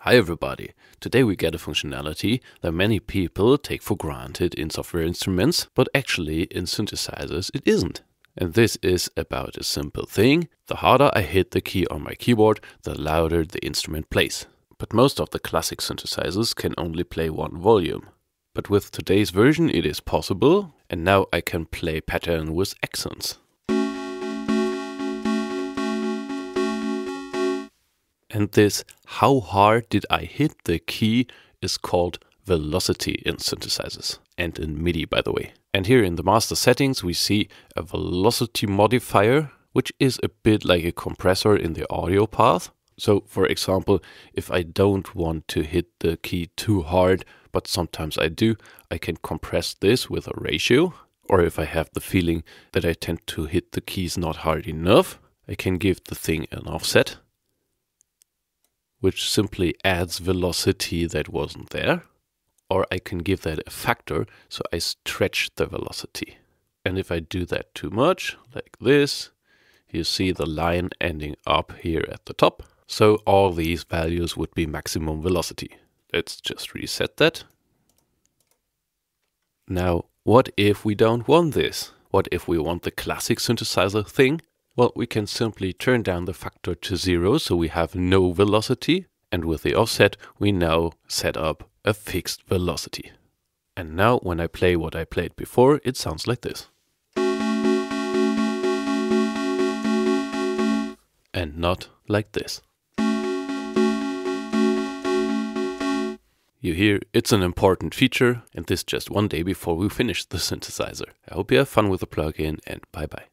Hi everybody! Today we get a functionality that many people take for granted in software instruments, but actually in synthesizers it isn't. And this is about a simple thing. The harder I hit the key on my keyboard, the louder the instrument plays. But most of the classic synthesizers can only play one volume. But with today's version it is possible, and now I can play pattern with accents. And this how hard did I hit the key is called velocity in synthesizers and in MIDI by the way. And here in the master settings we see a velocity modifier which is a bit like a compressor in the audio path. So for example, if I don't want to hit the key too hard, but sometimes I do, I can compress this with a ratio. Or if I have the feeling that I tend to hit the keys not hard enough, I can give the thing an offset which simply adds velocity that wasn't there. Or I can give that a factor, so I stretch the velocity. And if I do that too much, like this, you see the line ending up here at the top. So all these values would be maximum velocity. Let's just reset that. Now, what if we don't want this? What if we want the classic synthesizer thing? Well, we can simply turn down the factor to zero so we have no velocity. And with the offset, we now set up a fixed velocity. And now when I play what I played before, it sounds like this. And not like this. You hear, it's an important feature, and this just one day before we finish the synthesizer. I hope you have fun with the plugin, and bye bye.